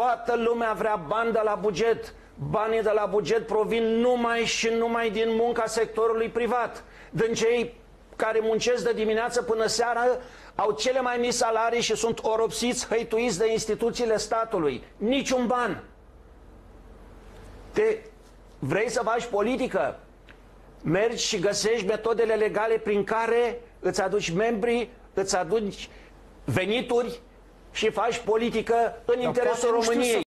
Toată lumea vrea bani de la buget. Banii de la buget provin numai și numai din munca sectorului privat. Din cei care muncesc de dimineață până seara au cele mai mici salarii și sunt oropsiți, hăituiți de instituțiile statului. Niciun ban. Te vrei să faci politică? Mergi și găsești metodele legale prin care îți aduci membri, îți aduci venituri și faci politică în interesul României.